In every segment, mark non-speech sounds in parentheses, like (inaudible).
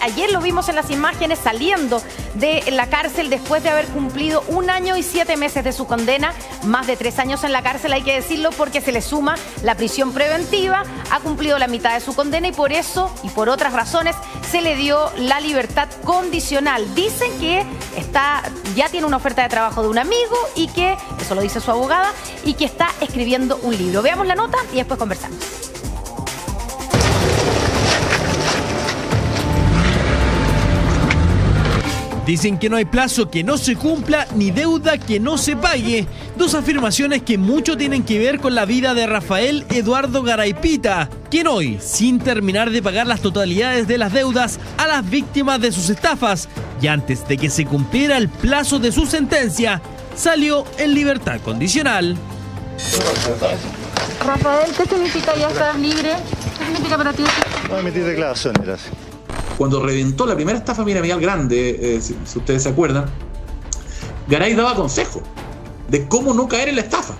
Ayer lo vimos en las imágenes saliendo de la cárcel después de haber cumplido un año y siete meses de su condena, más de tres años en la cárcel, hay que decirlo, porque se le suma la prisión preventiva, ha cumplido la mitad de su condena y por eso y por otras razones se le dio la libertad condicional. Dicen que está, ya tiene una oferta de trabajo de un amigo y que, eso lo dice su abogada, y que está escribiendo un libro. Veamos la nota y después conversamos. Dicen que no hay plazo que no se cumpla ni deuda que no se pague. Dos afirmaciones que mucho tienen que ver con la vida de Rafael Eduardo Garaipita, quien hoy, sin terminar de pagar las totalidades de las deudas a las víctimas de sus estafas, y antes de que se cumpliera el plazo de su sentencia, salió en libertad condicional. Rafael, ¿qué significa ya estar libre? ¿Qué significa para ti? No emitir declaraciones, gracias cuando reventó la primera estafa piramidal grande, eh, si, ustedes se acuerdan, Garay daba consejo de cómo no caer en la estafa.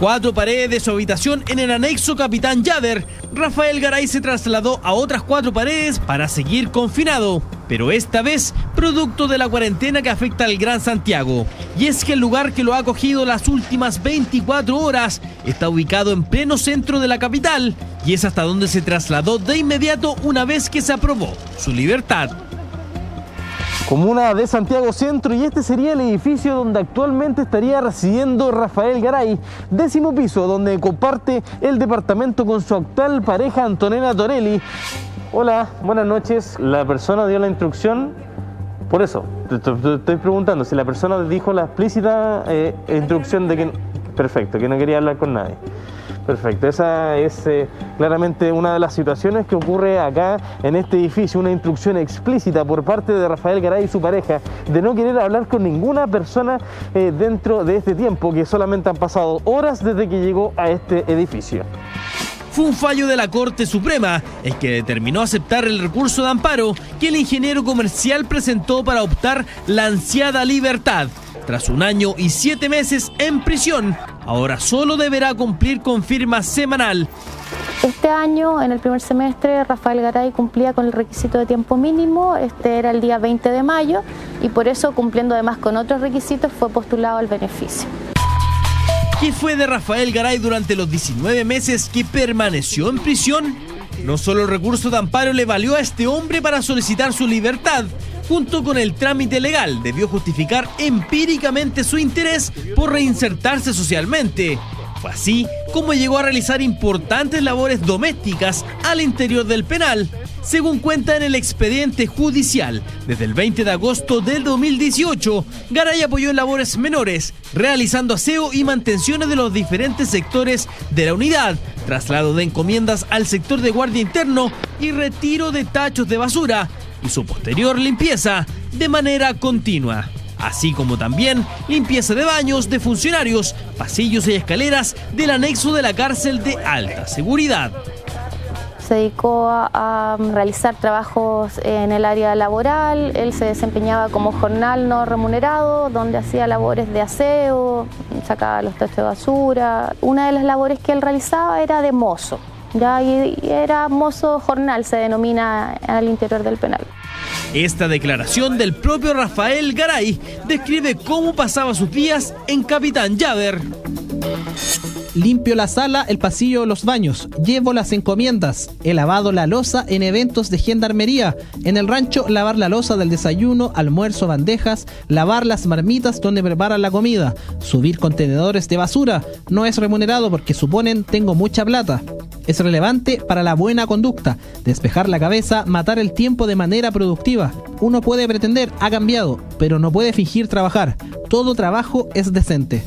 Cuatro paredes de su habitación en el anexo Capitán Yader. Rafael Garay se trasladó a otras cuatro paredes para seguir confinado, pero esta vez producto de la cuarentena que afecta al Gran Santiago. Y es que el lugar que lo ha acogido las últimas 24 horas está ubicado en pleno centro de la capital y es hasta donde se trasladó de inmediato una vez que se aprobó su libertad comuna de Santiago Centro y este sería el edificio donde actualmente estaría residiendo Rafael Garay, décimo piso donde comparte el departamento con su actual pareja Antonella Torelli. Hola, buenas noches. La persona dio la instrucción, por eso, te, estoy preguntando si la persona dijo la explícita eh, instrucción de que, perfecto, que no quería hablar con nadie. Perfecto, esa es eh, claramente una de las situaciones que ocurre acá en este edificio, una instrucción explícita por parte de Rafael Garay y su pareja de no querer hablar con ninguna persona eh, dentro de este tiempo, que solamente han pasado horas desde que llegó a este edificio fue un fallo de la Corte Suprema, el que determinó aceptar el recurso de amparo que el ingeniero comercial presentó para optar la ansiada libertad. Tras un año y siete meses en prisión, ahora solo deberá cumplir con firma semanal. Este año, en el primer semestre, Rafael Garay cumplía con el requisito de tiempo mínimo, este era el día 20 de mayo, y por eso, cumpliendo además con otros requisitos, fue postulado al beneficio. ¿Qué fue de Rafael Garay durante los 19 meses que permaneció en prisión? No solo el recurso de amparo le valió a este hombre para solicitar su libertad, junto con el trámite legal, debió justificar empíricamente su interés por reinsertarse socialmente. Fue así como llegó a realizar importantes labores domésticas al interior del penal, según cuenta en el expediente judicial, desde el 20 de agosto del 2018, Garay apoyó en labores menores, realizando aseo y mantenciones de los diferentes sectores de la unidad, traslado de encomiendas al sector de guardia interno y retiro de tachos de basura, y su posterior limpieza de manera continua, así como también limpieza de baños de funcionarios, pasillos y escaleras del anexo de la cárcel de alta seguridad. Se dedicó a, realizar trabajos en el área laboral, él se desempeñaba como jornal no remunerado, donde hacía labores de aseo, sacaba los tachos de basura. Una de las labores que él realizaba era de mozo, ya y era mozo jornal, se denomina al interior del penal. Esta declaración del propio Rafael Garay describe cómo pasaba sus días en Capitán Llaver. Limpio la sala, el pasillo, los baños. Llevo las encomiendas. He lavado la losa en eventos de gendarmería. En el rancho, lavar la losa del desayuno, almuerzo, bandejas. Lavar las marmitas donde preparan la comida. Subir contenedores de basura. No es remunerado porque suponen tengo mucha plata. Es relevante para la buena conducta. Despejar la cabeza, matar el tiempo de manera productiva. Uno puede pretender, ha cambiado, pero no puede fingir trabajar. Todo trabajo es decente.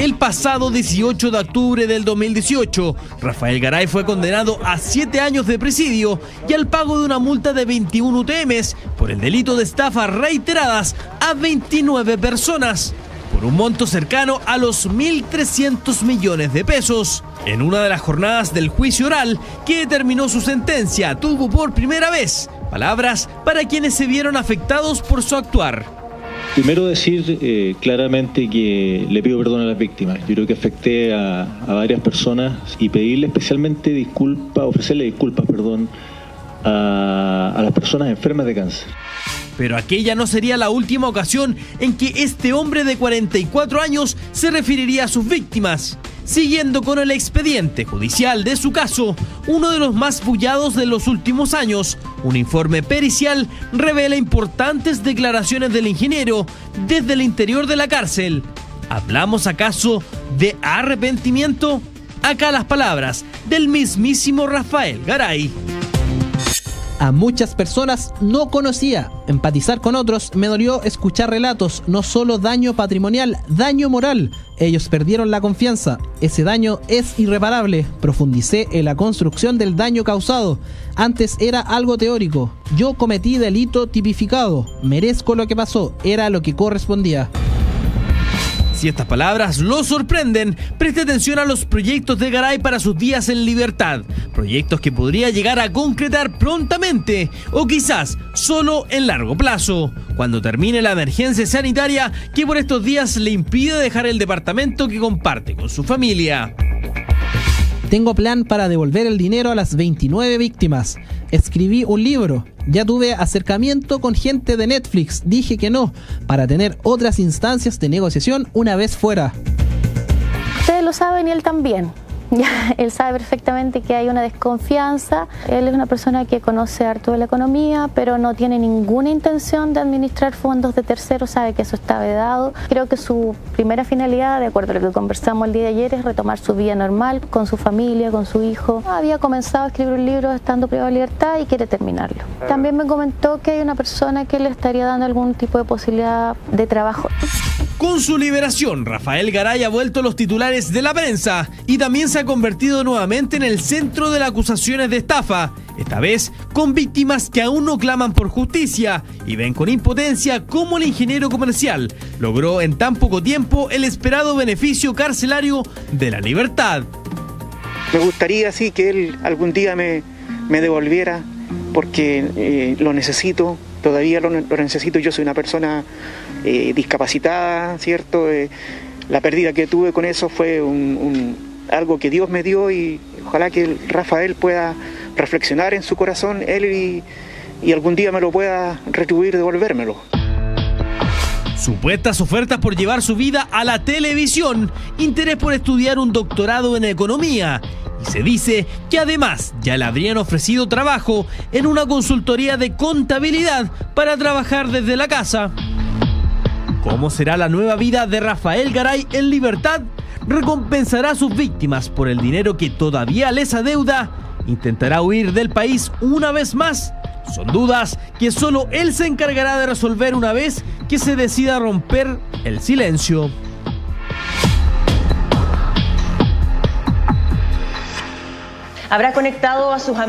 El pasado 18 de octubre del 2018, Rafael Garay fue condenado a 7 años de presidio y al pago de una multa de 21 UTMs por el delito de estafa reiteradas a 29 personas, por un monto cercano a los 1.300 millones de pesos. En una de las jornadas del juicio oral que determinó su sentencia, tuvo por primera vez palabras para quienes se vieron afectados por su actuar. Primero decir eh, claramente que le pido perdón a las víctimas. Yo creo que afecté a, varias personas y pedirle especialmente disculpas, ofrecerle disculpas, perdón, a, a las personas enfermas de cáncer. Pero aquella no sería la última ocasión en que este hombre de 44 años se referiría a sus víctimas. Siguiendo con el expediente judicial de su caso, uno de los más bullados de los últimos años, un informe pericial revela importantes declaraciones del ingeniero desde el interior de la cárcel. ¿Hablamos acaso de arrepentimiento? Acá las palabras del mismísimo Rafael Garay. A muchas personas no conocía. Empatizar con otros me dolió escuchar relatos, no solo daño patrimonial, daño moral. Ellos perdieron la confianza. Ese daño es irreparable. Profundicé en la construcción del daño causado. Antes era algo teórico. Yo cometí delito tipificado. Merezco lo que pasó. Era lo que correspondía. Si estas palabras lo sorprenden, preste atención a los proyectos de Garay para sus días en libertad. Proyectos que podría llegar a concretar prontamente o quizás solo en largo plazo, cuando termine la emergencia sanitaria que por estos días le impide dejar el departamento que comparte con su familia. Tengo plan para devolver el dinero a las 29 víctimas. Escribí un libro. Ya tuve acercamiento con gente de Netflix. Dije que no, para tener otras instancias de negociación una vez fuera. Ustedes lo saben y él también. (laughs) Él sabe perfectamente que hay una desconfianza. Él es una persona que conoce harto de la economía, pero no tiene ninguna intención de administrar fondos de terceros, sabe que eso está vedado. Creo que su primera finalidad, de acuerdo a lo que conversamos el día de ayer, es retomar su vida normal con su familia, con su hijo. Había comenzado a escribir un libro estando privado de libertad y quiere terminarlo. También me comentó que hay una persona que le estaría dando algún tipo de posibilidad de trabajo. Con su liberación, Rafael Garay ha vuelto los titulares de la prensa y también se ha convertido nuevamente en el centro de las acusaciones de estafa, esta vez con víctimas que aún no claman por justicia y ven con impotencia cómo el ingeniero comercial logró en tan poco tiempo el esperado beneficio carcelario de la libertad. Me gustaría sí que él algún día me, me devolviera porque eh, lo necesito, todavía lo, necesito, yo soy una persona eh, discapacitada, ¿cierto? Eh, la pérdida que tuve con eso fue algo que Dios me dio y ojalá que Rafael pueda reflexionar en su corazón, él y, y algún día me lo pueda retribuir, devolvérmelo. Supuestas ofertas por llevar su vida a la televisión, interés por estudiar un doctorado en economía y se dice que además ya le habrían ofrecido trabajo en una consultoría de contabilidad para trabajar desde la casa. ¿Cómo será la nueva vida de Rafael Garay en libertad? ¿Recompensará a sus víctimas por el dinero que todavía les adeuda? ¿Intentará huir del país una vez más? Son dudas que solo él se encargará de resolver una vez que se decida romper el silencio. Habrá conectado a sus amigos.